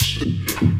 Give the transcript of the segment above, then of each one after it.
Podcast.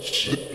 Shit.